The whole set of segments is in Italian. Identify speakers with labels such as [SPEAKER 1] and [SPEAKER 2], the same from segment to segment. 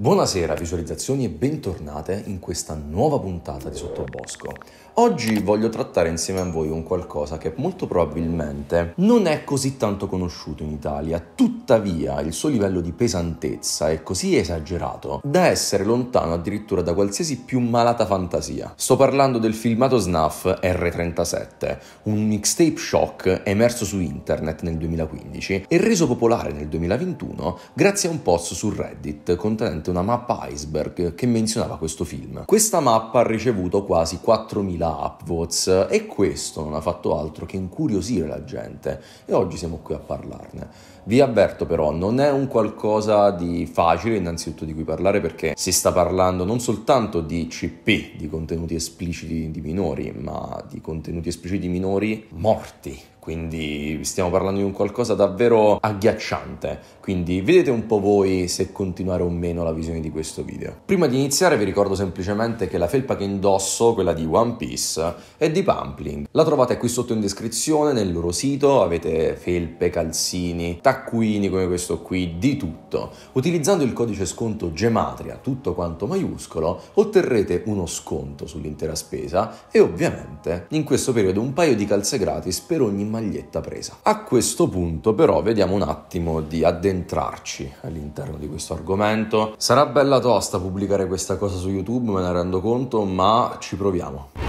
[SPEAKER 1] Buonasera visualizzazioni e bentornate in questa nuova puntata di Sottobosco. Oggi voglio trattare insieme a voi un qualcosa che molto probabilmente non è così tanto conosciuto in Italia, tuttavia il suo livello di pesantezza è così esagerato da essere lontano addirittura da qualsiasi più malata fantasia. Sto parlando del filmato Snuff R37, un mixtape shock emerso su internet nel 2015 e reso popolare nel 2021 grazie a un post su Reddit contenente una mappa iceberg che menzionava questo film. Questa mappa ha ricevuto quasi 4.000 upvotes e questo non ha fatto altro che incuriosire la gente e oggi siamo qui a parlarne. Vi avverto però, non è un qualcosa di facile innanzitutto di cui parlare perché si sta parlando non soltanto di CP, di contenuti espliciti di minori, ma di contenuti espliciti minori morti, quindi stiamo parlando di un qualcosa davvero agghiacciante, quindi vedete un po' voi se continuare o meno la visione di questo video. Prima di iniziare vi ricordo semplicemente che la felpa che indosso, quella di One Piece, è di Pumpling. La trovate qui sotto in descrizione nel loro sito, avete felpe, calzini, taccuini come questo qui, di tutto. Utilizzando il codice sconto GEMATRIA, tutto quanto maiuscolo, otterrete uno sconto sull'intera spesa e ovviamente in questo periodo un paio di calze gratis per ogni maglietta presa. A questo punto però vediamo un attimo di addentrarci all'interno di questo argomento. Sarà bella tosta pubblicare questa cosa su YouTube, me ne rendo conto, ma ci proviamo.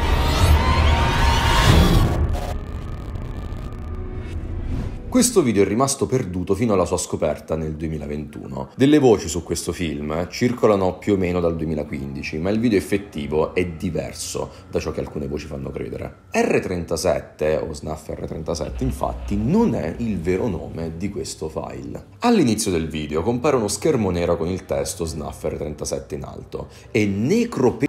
[SPEAKER 1] Questo video è rimasto perduto fino alla sua scoperta nel 2021. Delle voci su questo film circolano più o meno dal 2015, ma il video effettivo è diverso da ciò che alcune voci fanno credere. R37 o Snuff R37 infatti non è il vero nome di questo file. All'inizio del video compare uno schermo nero con il testo Snuff R37 in alto e Necrope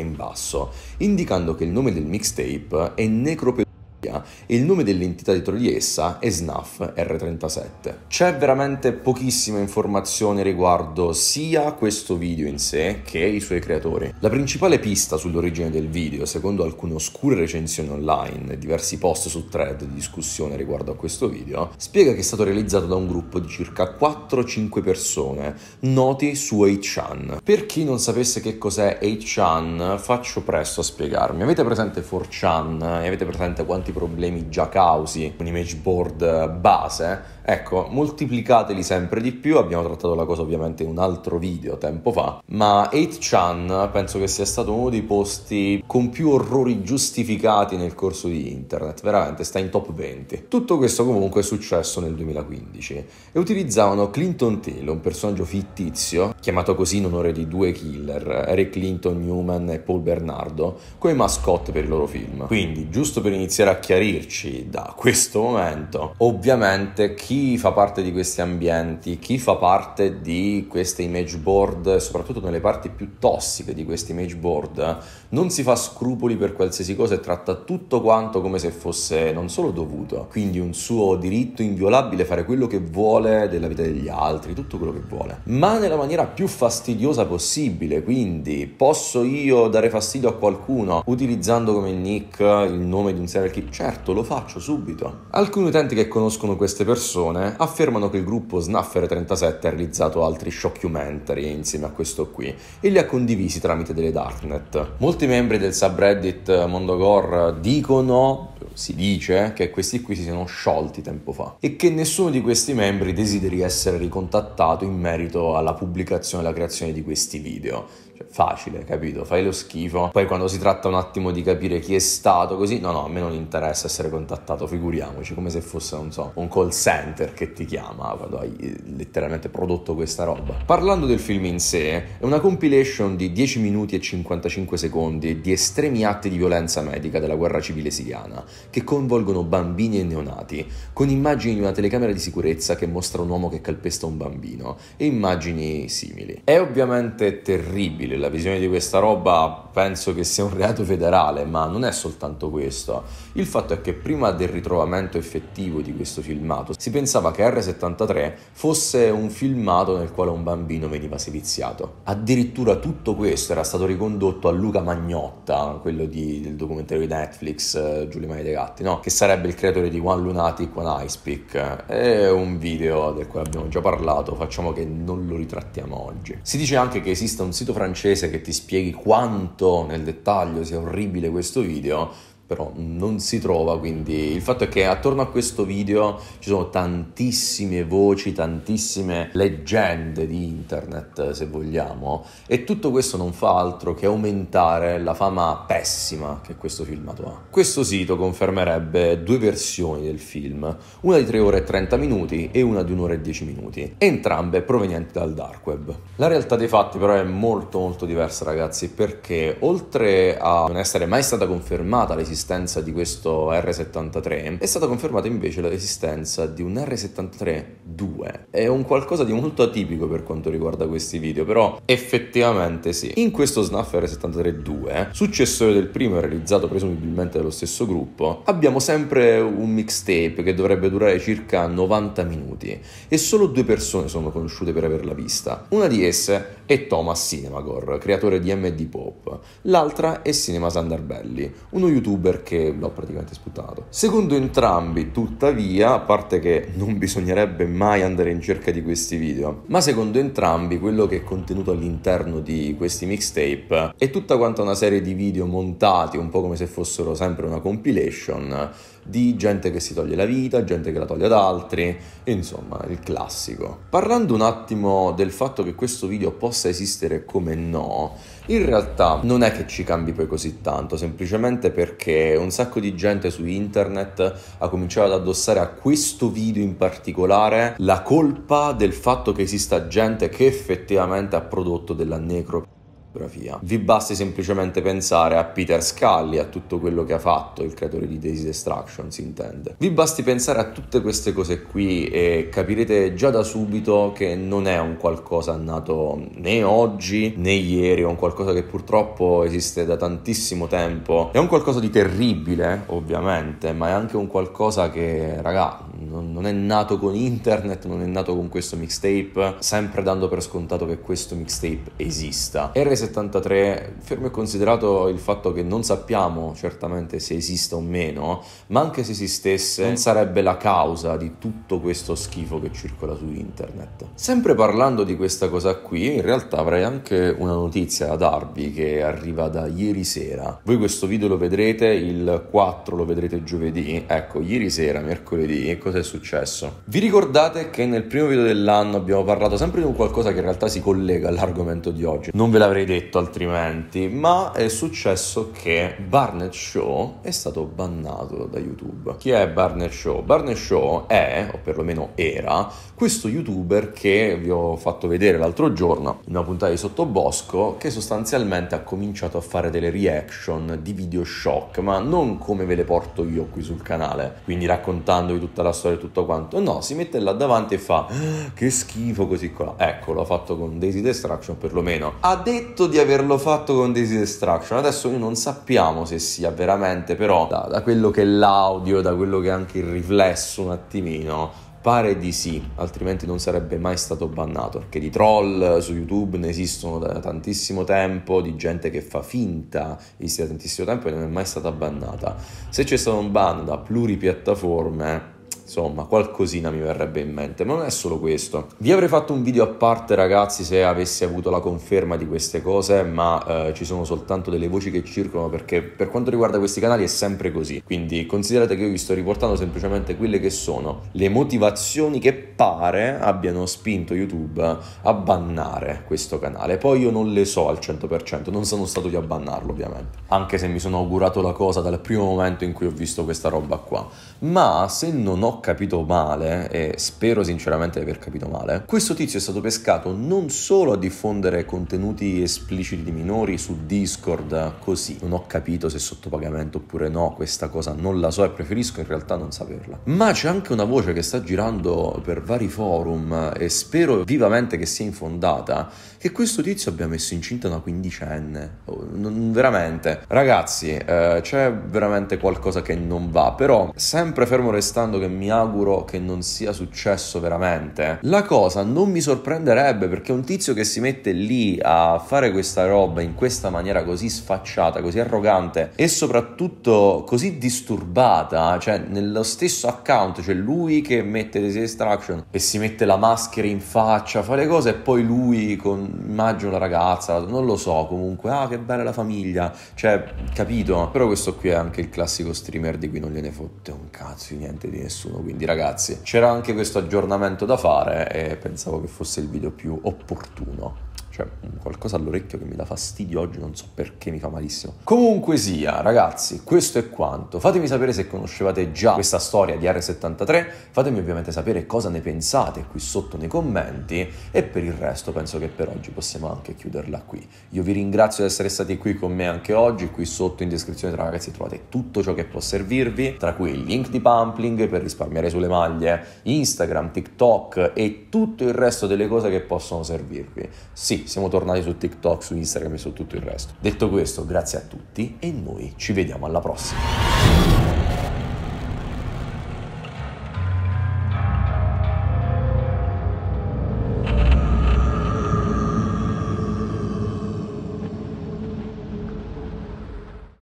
[SPEAKER 1] in basso, indicando che il nome del mixtape è Necrope e il nome dell'entità dietro di essa è SNAF R37. C'è veramente pochissima informazione riguardo sia questo video in sé che i suoi creatori. La principale pista sull'origine del video, secondo alcune oscure recensioni online e diversi post su thread di discussione riguardo a questo video, spiega che è stato realizzato da un gruppo di circa 4-5 persone noti su 8chan. Per chi non sapesse che cos'è 8chan, faccio presto a spiegarmi. Avete presente 4chan e avete presente quanti problemi già causi un image board base, ecco, moltiplicateli sempre di più. Abbiamo trattato la cosa ovviamente in un altro video tempo fa, ma 8chan penso che sia stato uno dei posti con più orrori giustificati nel corso di internet, veramente sta in top 20. Tutto questo comunque è successo nel 2015 e utilizzavano Clinton Taylor, un personaggio fittizio, chiamato così in onore di due killer, Eric Clinton Newman e Paul Bernardo, come mascotte per il loro film. Quindi, giusto per iniziare a chiarirci da questo momento, ovviamente chi fa parte di questi ambienti, chi fa parte di queste image board, soprattutto nelle parti più tossiche di questi image board, non si fa scrupoli per qualsiasi cosa e tratta tutto quanto come se fosse non solo dovuto, quindi un suo diritto inviolabile fare quello che vuole della vita degli altri, tutto quello che vuole, ma nella maniera più fastidiosa possibile, quindi posso io dare fastidio a qualcuno utilizzando come nick il nome di un serial killer? Certo, lo faccio subito. Alcuni utenti che conoscono queste persone affermano che il gruppo Snuffer37 ha realizzato altri shockumentary insieme a questo qui e li ha condivisi tramite delle darknet. Molti membri del subreddit Mondogore dicono si dice che questi qui si siano sciolti tempo fa e che nessuno di questi membri desideri essere ricontattato in merito alla pubblicazione e alla creazione di questi video. Cioè, facile, capito? Fai lo schifo. Poi quando si tratta un attimo di capire chi è stato così, no, no, a me non interessa essere contattato, figuriamoci, come se fosse, non so, un call center che ti chiama quando hai eh, letteralmente prodotto questa roba. Parlando del film in sé, è una compilation di 10 minuti e 55 secondi di estremi atti di violenza medica della guerra civile siriana, che coinvolgono bambini e neonati, con immagini di una telecamera di sicurezza che mostra un uomo che calpesta un bambino e immagini simili. È ovviamente terribile possibile. La visione di questa roba penso che sia un reato federale, ma non è soltanto questo. Il fatto è che prima del ritrovamento effettivo di questo filmato si pensava che R73 fosse un filmato nel quale un bambino veniva seviziato. Addirittura tutto questo era stato ricondotto a Luca Magnotta, quello di, del documentario di Netflix, uh, Giulia Maria De gatti, no? Che sarebbe il creatore di One Lunatic, One Ice Pick. È un video del quale abbiamo già parlato, facciamo che non lo ritrattiamo oggi. Si dice anche che esista un sito francese che ti spieghi quanto nel dettaglio sia orribile questo video, però non si trova, quindi il fatto è che attorno a questo video ci sono tantissime voci, tantissime leggende di internet, se vogliamo, e tutto questo non fa altro che aumentare la fama pessima che questo filmato ha. Questo sito confermerebbe due versioni del film, una di 3 ore e 30 minuti e una di 1 ora e 10 minuti, entrambe provenienti dal dark web. La realtà dei fatti però è molto molto diversa ragazzi, perché oltre a non essere mai stata confermata l'esistenza l'esistenza di questo R73, è stata confermata invece l'esistenza di un R73-2. È un qualcosa di molto atipico per quanto riguarda questi video, però effettivamente sì. In questo Snuff R73-2, successore del primo realizzato presumibilmente dallo stesso gruppo, abbiamo sempre un mixtape che dovrebbe durare circa 90 minuti e solo due persone sono conosciute per averla vista. Una di esse è Thomas Cinemagor, creatore di MD Pop. L'altra è Cinema Sandarbelli, uno youtuber youtuber che l'ho praticamente sputato. Secondo entrambi, tuttavia, a parte che non bisognerebbe mai andare in cerca di questi video, ma secondo entrambi quello che è contenuto all'interno di questi mixtape è tutta quanta una serie di video montati, un po' come se fossero sempre una compilation di gente che si toglie la vita, gente che la toglie ad altri, insomma, il classico. Parlando un attimo del fatto che questo video possa esistere come no, in realtà non è che ci cambi poi così tanto, semplicemente perché un sacco di gente su internet ha cominciato ad addossare a questo video in particolare la colpa del fatto che esista gente che effettivamente ha prodotto della necro fotografia. Vi basti semplicemente pensare a Peter Scully, a tutto quello che ha fatto, il creatore di Daisy Destruction si intende. Vi basti pensare a tutte queste cose qui e capirete già da subito che non è un qualcosa nato né oggi né ieri, è un qualcosa che purtroppo esiste da tantissimo tempo. È un qualcosa di terribile, ovviamente, ma è anche un qualcosa che, raga, non, non è nato con internet, non è nato con questo mixtape, sempre dando per scontato che questo mixtape esista. R73, fermo e considerato il fatto che non sappiamo certamente se esista o meno, ma anche se esistesse, non sarebbe la causa di tutto questo schifo che circola su internet. Sempre parlando di questa cosa qui, in realtà avrei anche una notizia da darvi che arriva da ieri sera. Voi questo video lo vedrete il 4, lo vedrete giovedì. Ecco, ieri sera, mercoledì, cosa è successo? Vi ricordate che nel primo video dell'anno abbiamo parlato sempre di un qualcosa che in realtà si collega all'argomento di oggi? Non ve l'avrei detto altrimenti, ma è successo che Barnett Show è stato bannato da YouTube. Chi è Barnett Show? Barnett Show è, o perlomeno era, questo youtuber che vi ho fatto vedere l'altro giorno in una puntata di Sottobosco che sostanzialmente ha cominciato a fare delle reaction di video shock, ma non come ve le porto io qui sul canale, quindi raccontandovi tutta la storia e tutto quanto. No, si mette là davanti e fa ah, che schifo così qua. Ecco, l'ho fatto con Daisy Destruction perlomeno. Ha detto di averlo fatto con Daisy Destruction. Adesso noi non sappiamo se sia veramente, però da, da quello che è l'audio, da quello che è anche il riflesso un attimino Pare di sì, altrimenti non sarebbe mai stato bannato, perché di troll su YouTube ne esistono da tantissimo tempo, di gente che fa finta di esistere da tantissimo tempo e non è mai stata bannata. Se c'è stato un ban da pluripiattaforme, Insomma, qualcosina mi verrebbe in mente, ma non è solo questo. Vi avrei fatto un video a parte, ragazzi, se avessi avuto la conferma di queste cose, ma eh, ci sono soltanto delle voci che circolano perché per quanto riguarda questi canali è sempre così. Quindi considerate che io vi sto riportando semplicemente quelle che sono le motivazioni che pare abbiano spinto YouTube a bannare questo canale. Poi io non le so al 100%, non sono stato io a bannarlo, ovviamente. Anche se mi sono augurato la cosa dal primo momento in cui ho visto questa roba qua. Ma se non ho capito male, e spero sinceramente di aver capito male, questo tizio è stato pescato non solo a diffondere contenuti espliciti di minori su Discord, così, non ho capito se sotto pagamento oppure no, questa cosa non la so e preferisco in realtà non saperla. Ma c'è anche una voce che sta girando per vari forum e spero vivamente che sia infondata, che questo tizio abbia messo incinta una quindicenne. Oh, non, veramente. Ragazzi, eh, c'è veramente qualcosa che non va, però sempre fermo restando che mi mi auguro che non sia successo veramente, la cosa non mi sorprenderebbe perché un tizio che si mette lì a fare questa roba in questa maniera così sfacciata, così arrogante e soprattutto così disturbata, cioè nello stesso account c'è lui che mette dei extraction e si mette la maschera in faccia, fa le cose e poi lui con immagino la ragazza, non lo so, comunque, ah che bella la famiglia, cioè, capito? Però questo qui è anche il classico streamer di cui non gliene fotte un cazzo di niente di nessuno, quindi ragazzi, c'era anche questo aggiornamento da fare e pensavo che fosse il video più opportuno cioè qualcosa all'orecchio che mi dà fastidio oggi, non so perché mi fa malissimo. Comunque sia, ragazzi, questo è quanto. Fatemi sapere se conoscevate già questa storia di R73, fatemi ovviamente sapere cosa ne pensate qui sotto nei commenti e per il resto penso che per oggi possiamo anche chiuderla qui. Io vi ringrazio di essere stati qui con me anche oggi, qui sotto in descrizione ragazzi trovate tutto ciò che può servirvi, tra cui il link di Pumpling per risparmiare sulle maglie, Instagram, TikTok e tutto il resto delle cose che possono servirvi. Sì, siamo tornati su TikTok, su Instagram e su tutto il resto. Detto questo, grazie a tutti e noi ci vediamo alla prossima.